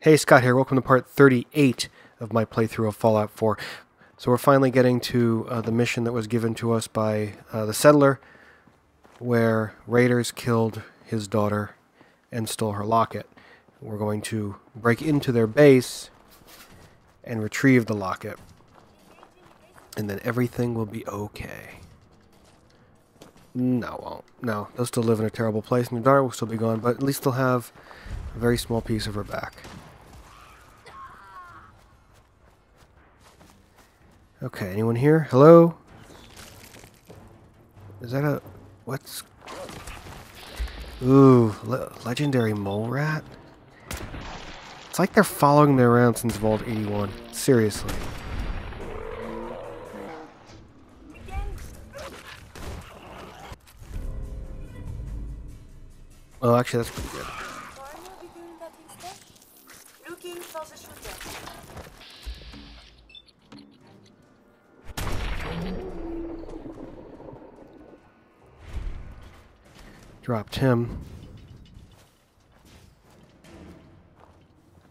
Hey, Scott here. Welcome to part 38 of my playthrough of Fallout 4. So we're finally getting to uh, the mission that was given to us by uh, the settler, where raiders killed his daughter and stole her locket. We're going to break into their base and retrieve the locket. And then everything will be okay. No, won't. No, they'll still live in a terrible place, and their daughter will still be gone, but at least they'll have a very small piece of her back. Okay, anyone here? Hello? Is that a... What's... Ooh, le legendary mole rat? It's like they're following me around since Vault 81. Seriously. Oh, actually, that's pretty good. Dropped him.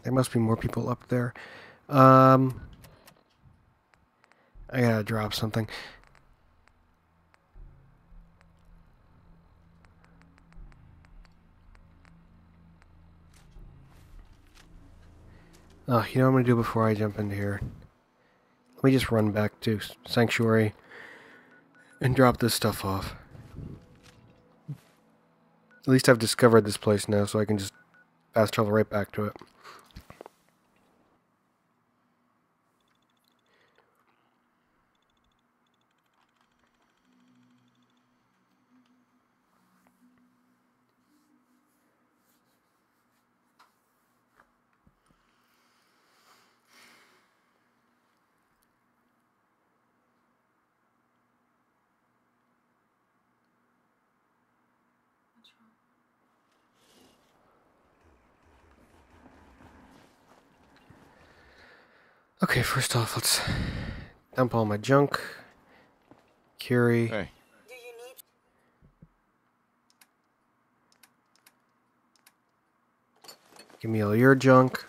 There must be more people up there. Um, I gotta drop something. Oh, you know what I'm gonna do before I jump into here? Let me just run back to Sanctuary and drop this stuff off. At least I've discovered this place now, so I can just fast travel right back to it. Okay, first off, let's dump all my junk. Curie. Hey, Do you need Give me all your junk.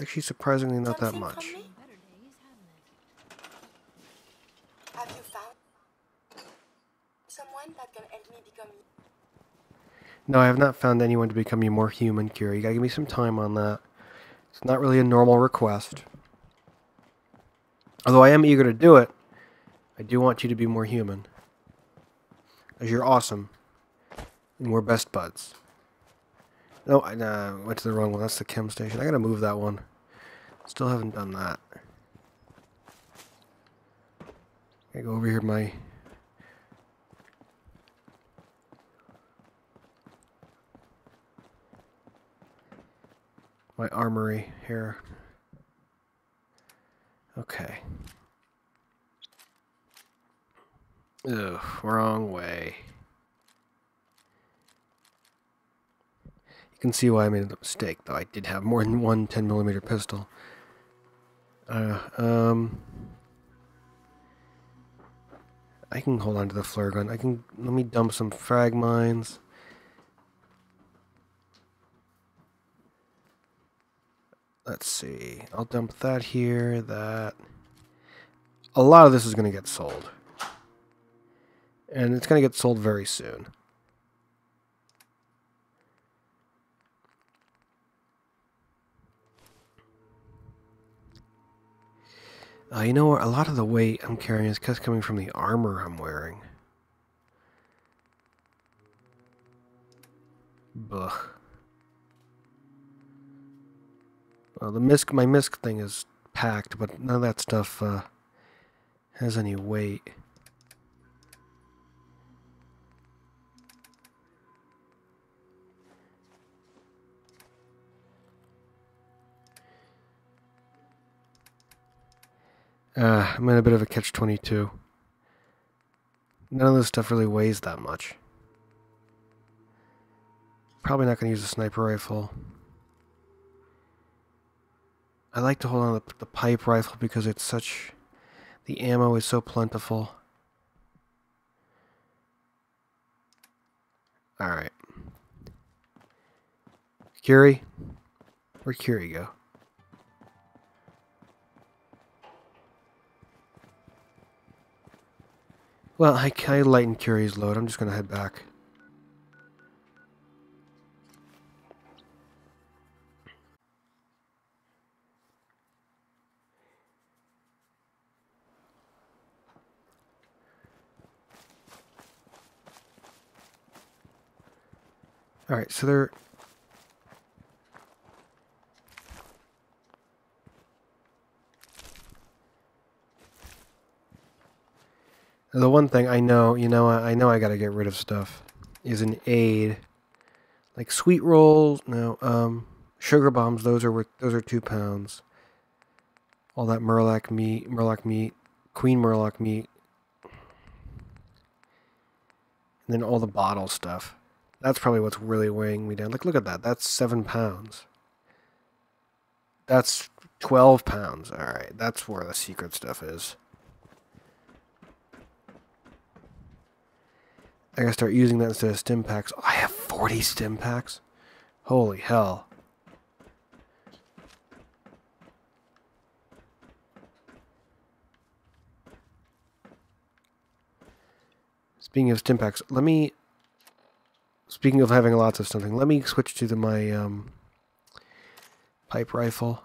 Actually, surprisingly, not that much. from me? Have you found someone that can help me become No, I have not found anyone to become you more human, Curie. You gotta give me some time on that. It's not really a normal request. Although I am eager to do it, I do want you to be more human. As you're awesome. And we're best buds. No, I nah, went to the wrong one. That's the chem station. I gotta move that one. Still haven't done that. I go over here my my armory here. Okay. Ugh, wrong way. You can see why I made a mistake, though I did have more than one 10 millimeter pistol. Uh, um, I can hold on to the flare gun. I can let me dump some frag mines. Let's see. I'll dump that here, that. A lot of this is going to get sold. And it's going to get sold very soon. Uh, you know? A lot of the weight I'm carrying is coming from the armor I'm wearing. Buh. Well, the misc, my misc thing is packed, but none of that stuff uh, has any weight. Uh, I'm in a bit of a catch-22. None of this stuff really weighs that much. Probably not going to use a sniper rifle. I like to hold on to the, pipe rifle because it's such. The ammo is so plentiful. Alright. Curie, Where'd Curie go? Well, I, I lightened Curie's load. I'm just going to head back. Alright, so they're... The one thing I know, you know, I know I gotta get rid of stuff, is an aid. Like sweet rolls, no, um, sugar bombs, those are worth, those are two pounds. All that Mirelurk meat, Mirelurk meat, Queen Mirelurk meat. And then all the bottle stuff. That's probably what's really weighing me down. Like, look at that. That's seven pounds. That's 12 pounds. All right. That's where the secret stuff is. I gotta start using that instead of Stimpaks. Oh, I have 40 Stimpaks? Holy hell. Speaking of Stimpaks, let me Speaking of having lots of something, let me switch to the, my um, pipe rifle.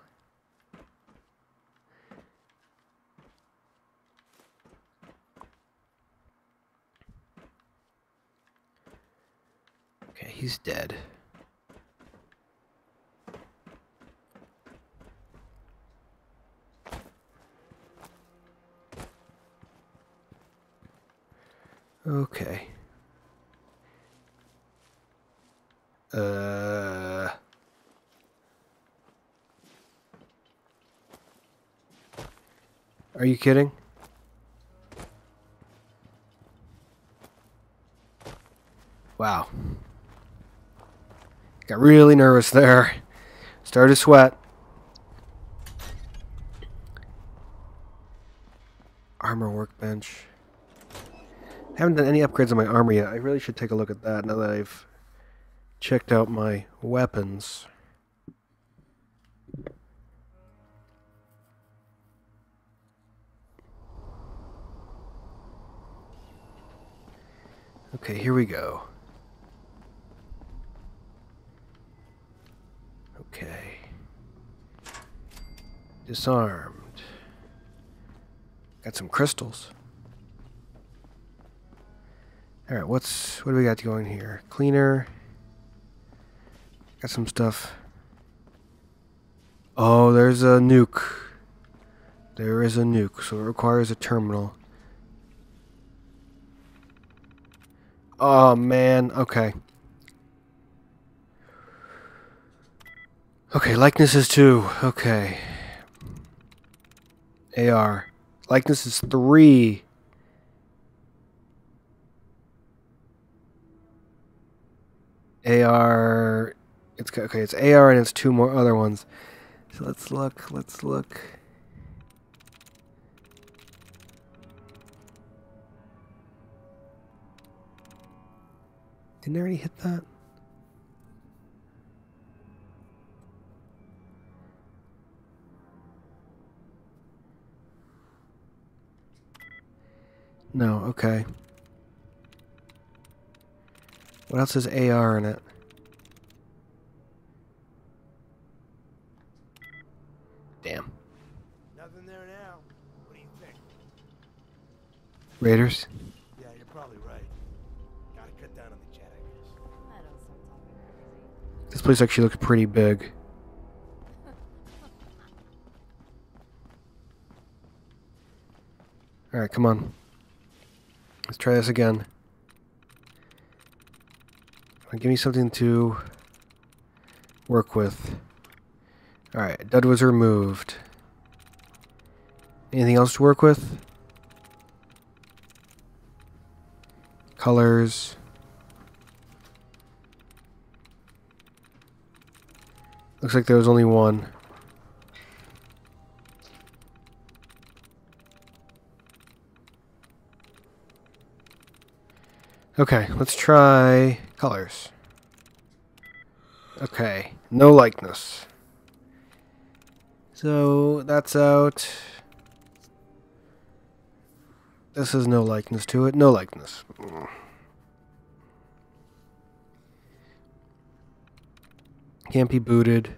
Okay, he's dead. Okay. Uh. Are you kidding? Wow. Got really nervous there. Started to sweat. Armor workbench. Haven't done any upgrades on my armor yet. I really should take a look at that now that I've checked out my weapons. Okay, here we go. Okay. Disarmed. Got some crystals. Alright, what's what do we got going here? Cleaner. Got some stuff. Oh, there's a nuke. There is a nuke, so it requires a terminal. Oh, man. Okay. Okay, likeness is two. Okay. AR. Likeness is three. AR it's okay. It's AR and it's two more other ones. So let's look. Let's look. Didn't I already hit that? No, okay. What else is AR in it? Raiders? Yeah, you're probably right. Gotta cut down on the chat, I guess. This place actually looks pretty big. Alright, come on. Let's try this again. Give me something to work with. Alright, dud was removed. Anything else to work with? Colors. Looks like there was only one. Okay, let's try colors. Okay, no likeness. So that's out. This has no likeness to it. No likeness. Can't be booted.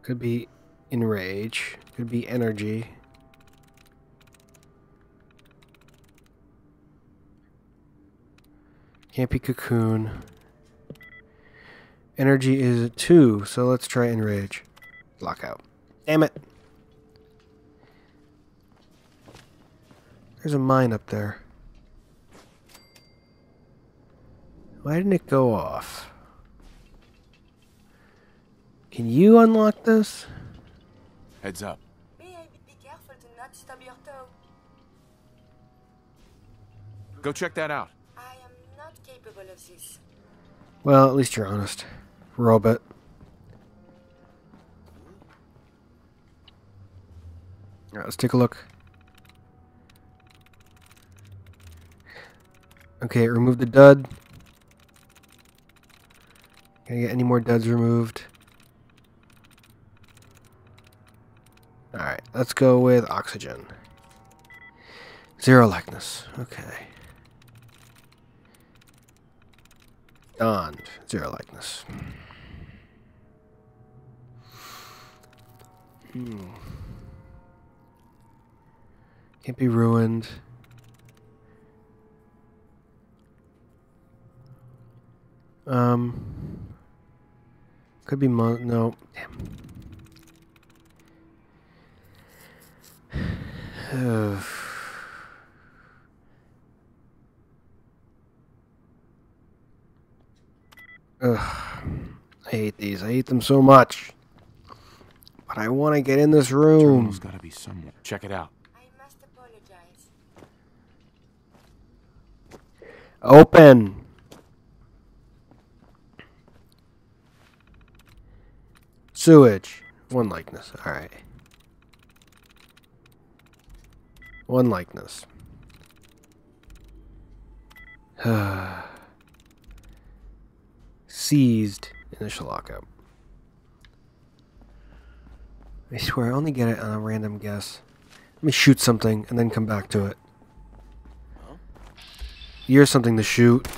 Could be enrage. Could be energy. Can't be cocoon. Energy is two, so let's try enrage. Lockout. Damn it. There's a mine up there. Why didn't it go off? Can you unlock this? Heads up. May be careful to not stub your toe? Go check that out. I am not capable of this. Well, at least you're honest. Robot. Alright, let's take a look. Okay, remove the dud. Can I get any more duds removed? Alright, let's go with oxygen. Zero likeness. Okay. Donned. Zero likeness. Hmm. Can't be ruined. Um. Could be mon- no. Damn. Ugh. I hate these. I hate them so much. But I want to get in this room. Terminal's gotta be somewhere. Check it out. I must apologize. Open. Sewage. One likeness. Alright. One likeness. Seized. Initial lockup. I swear, I only get it on a random guess. Let me shoot something and then come back to it. You're something to shoot.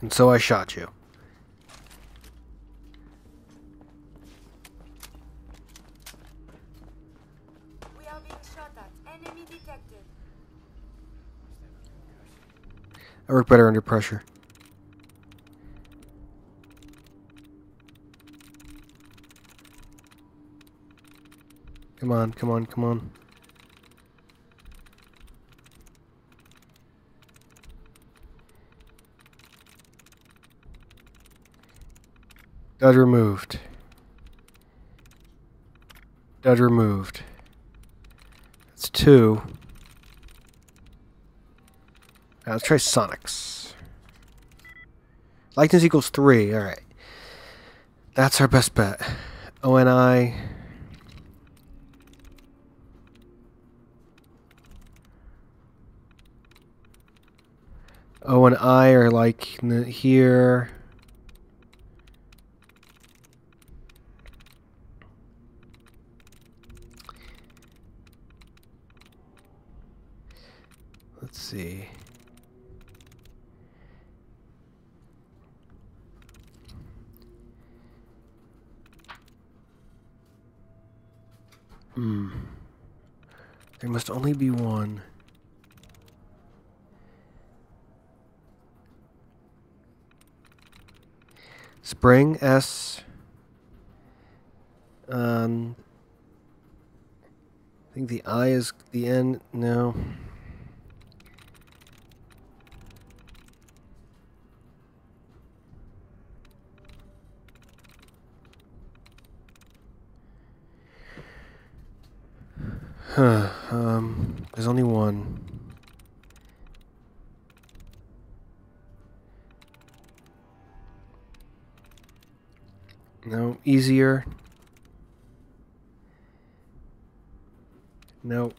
And so I shot you. We are being shot at. Enemy detected. I work better under pressure. Come on, come on, come on. Dud removed. Dud removed. That's two. Now let's try Sonics. Likeness equals three. All right. That's our best bet. ONI. O and I are like here. Let's see. Hmm. There must only be one. Spring S. Um. I think the I is the N. No. Huh. Um. There's only one. Easier. No.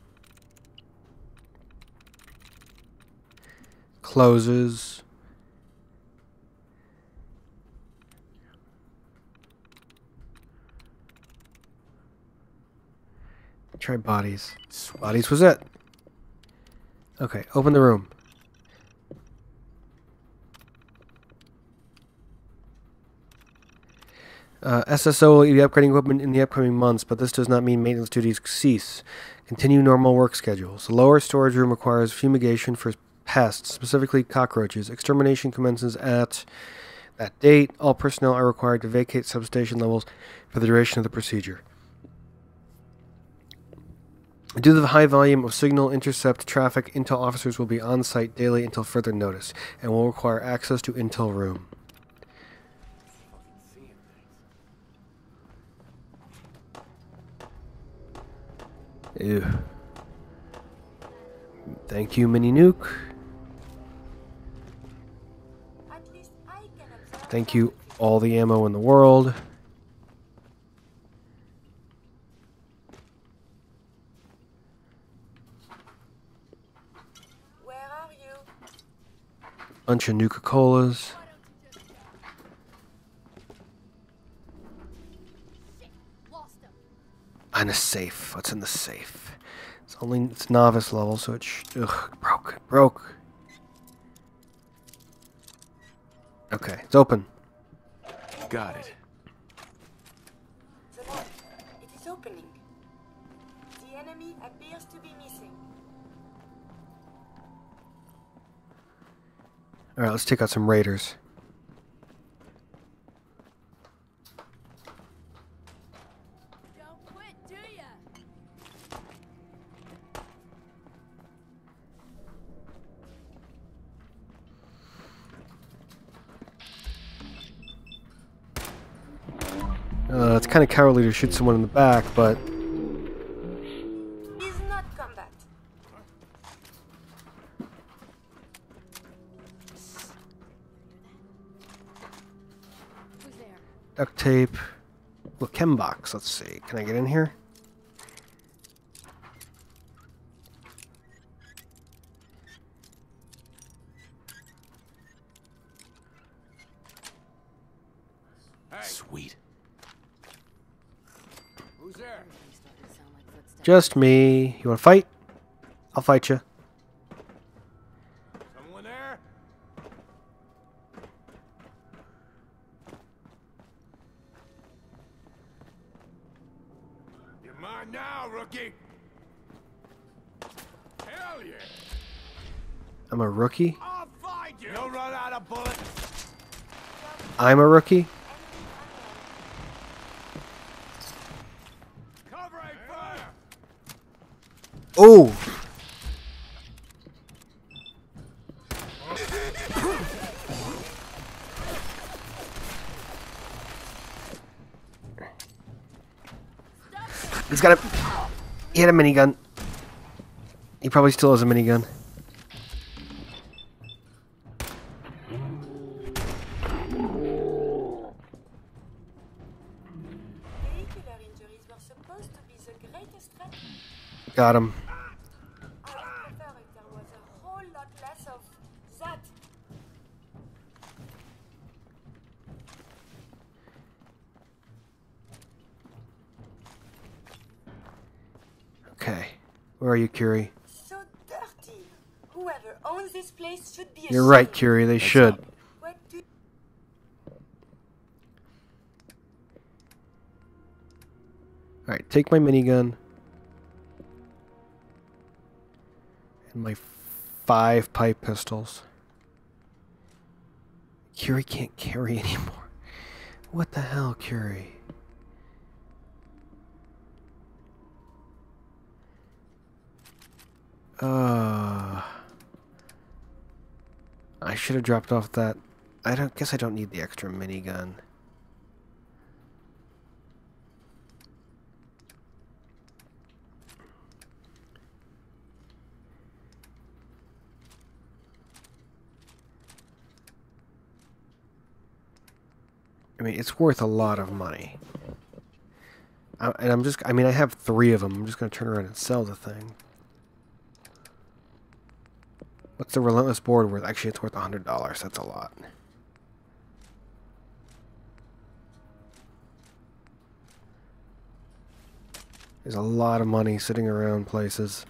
closes. Try bodies. Bodies was it. Okay, open the room. Uh, SSO will be upgrading equipment in the upcoming months, but this does not mean maintenance duties cease. Continue normal work schedules. The lower storage room requires fumigation for pests, specifically cockroaches. Extermination commences at that date. All personnel are required to vacate substation levels for the duration of the procedure. Due to the high volume of signal intercept traffic, Intel officers will be on site daily until further notice and will require access to Intel room. Ew. Thank you, Mini Nuke. Thank you, all the ammo in the world. Where are you? Bunch of Nuka Colas. And a safe. What's in the safe? It's only it's novice level, so it's ugh broke broke. Okay, it's open. Got it. The lock. It is opening. The enemy appears to be missing. All right, let's take out some raiders. It's kind of cowardly to shoot someone in the back, but Is not combat. Duct tape. Well, chem box. Let's see. Can I get in here? Sweet. Who's there? Starting to sound like footsteps. Just me. You want to fight? I'll fight you. Someone there? You're mine now, rookie. Hell yeah! I'm a rookie. I'll find you. You'll run out of bullets. I'm a rookie. Oh. He's got a. He had a minigun. He probably still has a minigun. Got injuries you, Curie? So dirty. Whoever owns this place should be You're right. Curie. They should. What do Alright, take my minigun. And my five pipe pistols. Curie can't carry anymore. What the hell, Curie? Uh, I should have dropped off that. I don't guess I don't need the extra minigun. I mean, it's worth a lot of money. I, and I'm just, I mean, I have three of them. I'm just going to turn around and sell the thing. What's the relentless board worth? Actually, it's worth a hundred dollars. That's a lot. There's a lot of money sitting around places.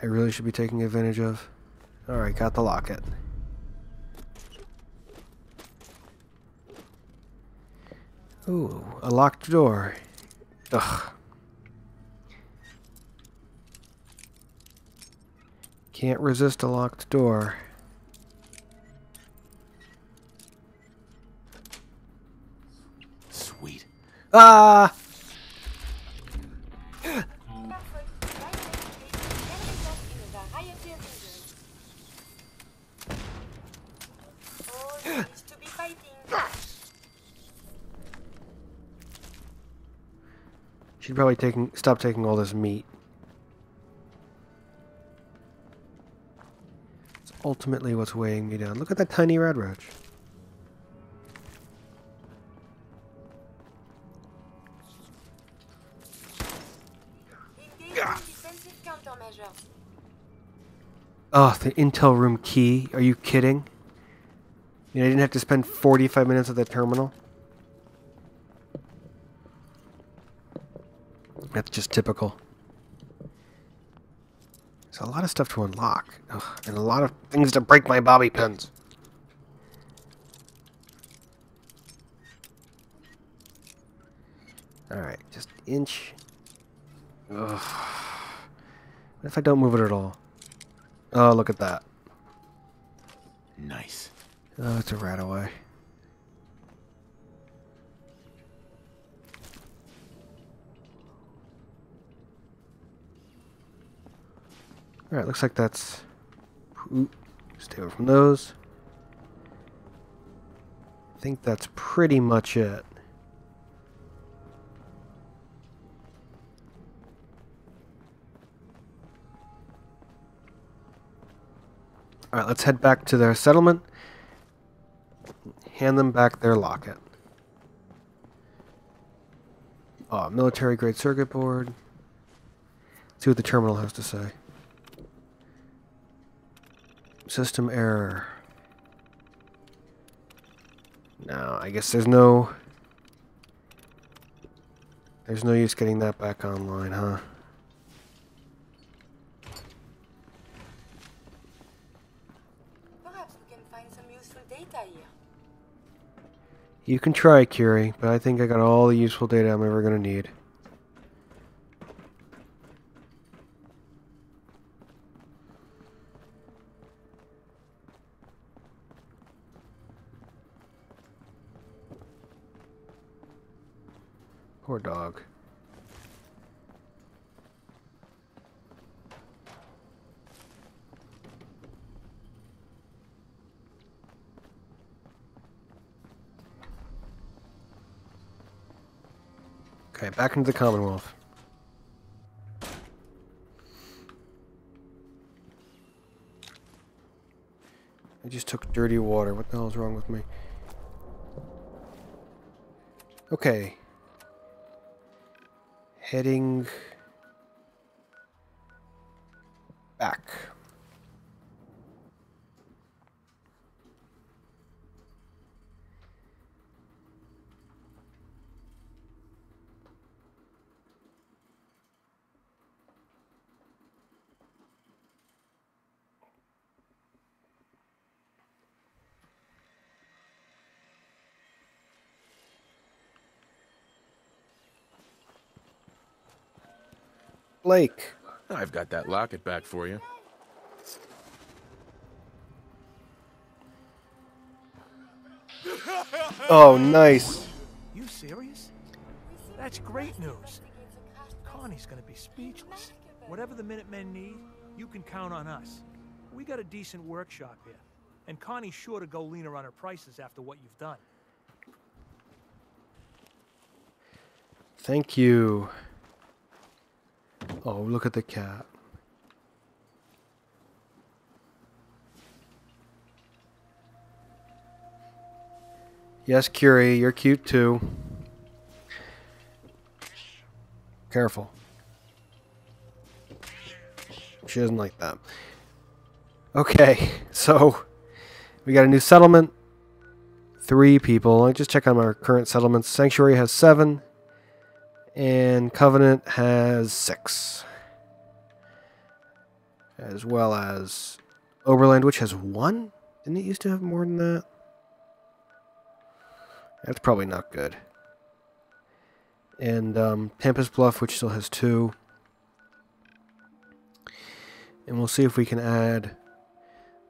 I really should be taking advantage of. Alright, got the locket. Ooh, a locked door. Ugh. Can't resist a locked door. Sweet. Ah! Parfois, une variety of reasons. There needs to be fighting. Should probably taking stop taking all this meat. Ultimately what's weighing me down. Look at that tiny red roach. Oh, the intel room key. Are you kidding? You know, I didn't have to spend 45 minutes at the terminal. That's just typical. There's a lot of stuff to unlock. Ugh, and a lot of things to break my bobby pins. Alright, just inch. Ugh. What if I don't move it at all? Oh, look at that. Nice. Oh, it's a rat away. Alright, looks like that's... Ooh, stay away from those. I think that's pretty much it. Alright, let's head back to their settlement. Hand them back their locket. Uh, oh, military grade circuit board. Let's see what the terminal has to say. System error. No, I guess there's no... There's no use getting that back online, huh? Perhaps we can find some useful data here. You can try, Curie, but I think I got all the useful data I'm ever going to need. Poor dog. Okay, back into the Commonwealth. I just took dirty water. What the hell is wrong with me? Okay. Heading back. Blake. I've got that locket back for you. Oh, nice. You serious? That's great news. Connie's gonna be speechless. Whatever the Minutemen need, you can count on us. We got a decent workshop here. And Connie's sure to go leaner on her prices after what you've done. Thank you. Oh, look at the cat. Yes, Curie, you're cute too. Careful. She doesn't like that. Okay, so we got a new settlement. Three people. Let me just check on our current settlements. Sanctuary has seven, and Covenant has six. As well as Oberland, which has one? Didn't it used to have more than that? That's probably not good. And um, Tenpines Bluff, which still has two. And we'll see if we can add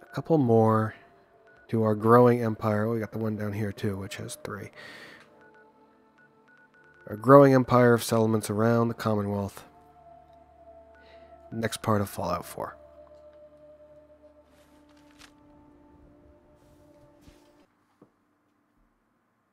a couple more to our growing empire. We got the one down here too, which has three. Our growing empire of settlements around the Commonwealth. Next part of Fallout 4.